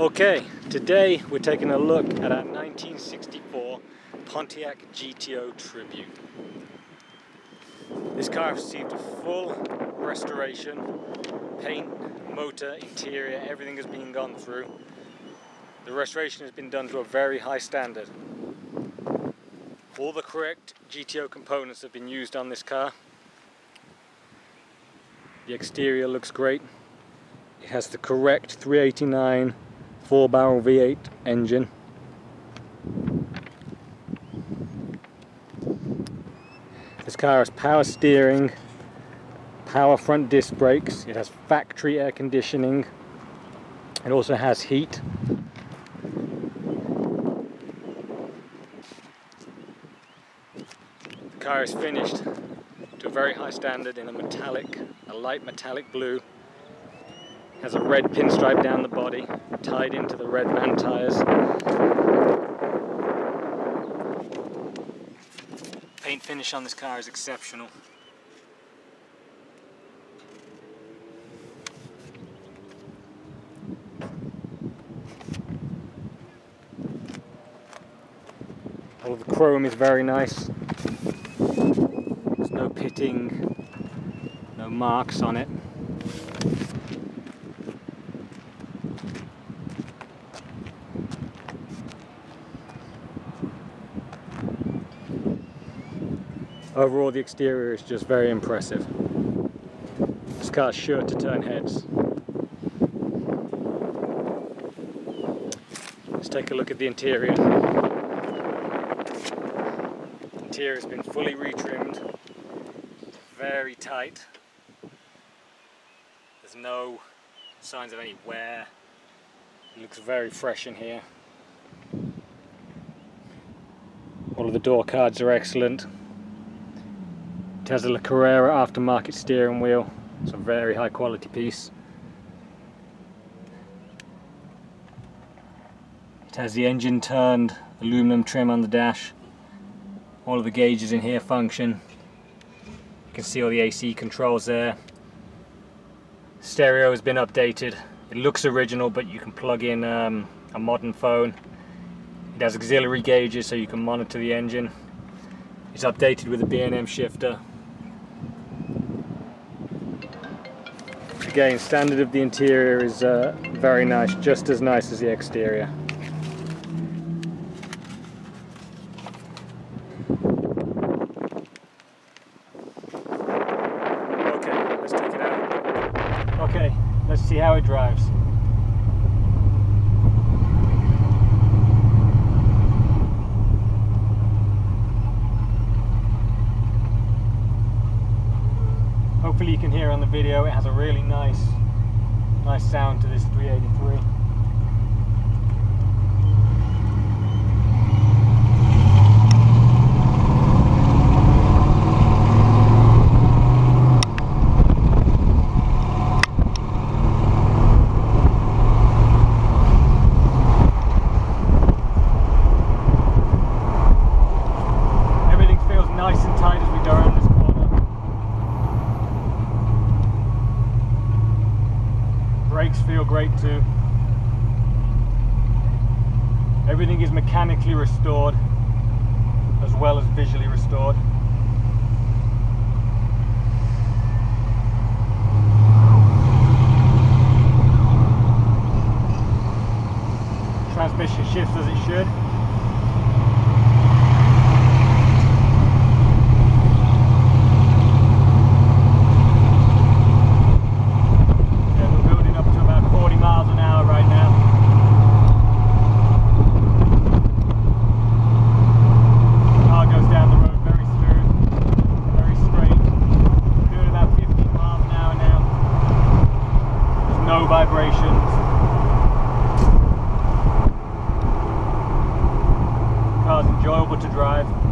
Okay, today we're taking a look at our 1964 Pontiac GTO Tribute. This car has received a full restoration, paint, motor, interior, everything has been gone through. The restoration has been done to a very high standard. All the correct GTO components have been used on this car. The exterior looks great. It has the correct 389 four barrel V8 engine. This car has power steering, power front disc brakes, it has factory air conditioning, it also has heat. The car is finished to a very high standard in a metallic, a light metallic blue has a red pinstripe down the body, tied into the red man tyres. Paint finish on this car is exceptional. All of the chrome is very nice. There's no pitting, no marks on it. Overall the exterior is just very impressive. This car's sure to turn heads. Let's take a look at the interior. The interior has been fully retrimmed, very tight. There's no signs of any wear. It looks very fresh in here. All of the door cards are excellent. Tesla Carrera aftermarket steering wheel. It's a very high quality piece. It has the engine turned aluminum trim on the dash. All of the gauges in here function. You can see all the AC controls there. Stereo has been updated. It looks original but you can plug in um, a modern phone. It has auxiliary gauges so you can monitor the engine. It's updated with a B&M shifter Again, standard of the interior is uh, very nice, just as nice as the exterior. Okay, let's take it out. Okay, let's see how it drives. Hopefully you can hear on the video it has a really nice nice sound to this 383 brakes feel great too. Everything is mechanically restored as well as visually restored. Transmission shifts as it should. vibrations. The car's enjoyable to drive.